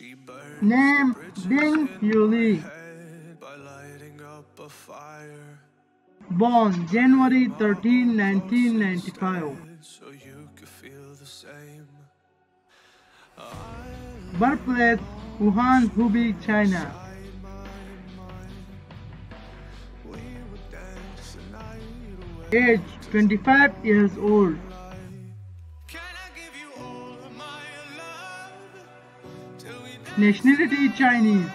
Name Ding Yuli. Born January 13, 1995. so you could feel the same. Birthplace Wuhan, Hubei, China. Age 25 years old. nationality Chinese.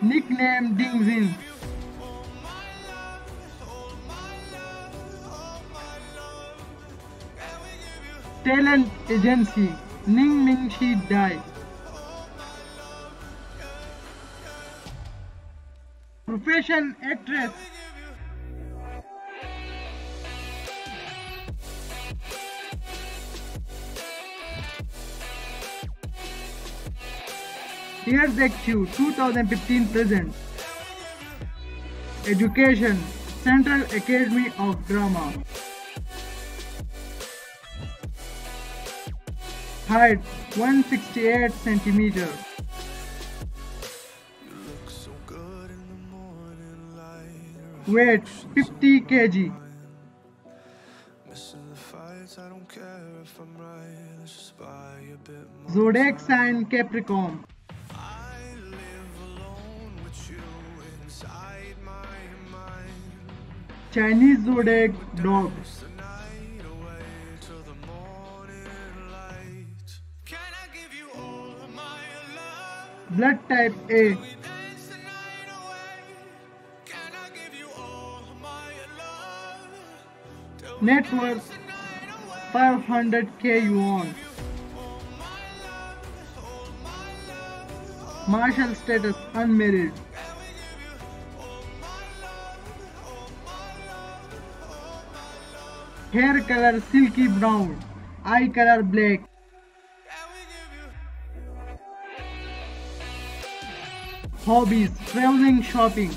Nickname Ding Zin. Talent agency Ning Ming Shi Dai. Profession actress Here's Active 2015 present. Education Central Academy of Drama. Height 168 centimeter. The. Weight 50 kg. Zodiac sign Capricorn. Of my love? Blood type A. We dance the night away. Can I give you all of my love? Till we Net worth the night away. 500k yuan. All my love, all my love, all Martial status unmarried. Hair color silky brown. Eye color black. Hobbies traveling shopping.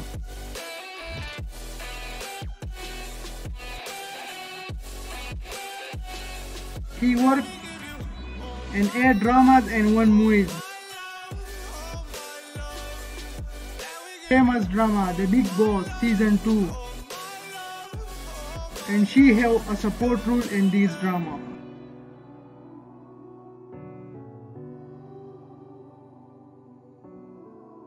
He works in eight dramas and one movies. Famous drama The Big Boss season 2 and she have a support role in this drama.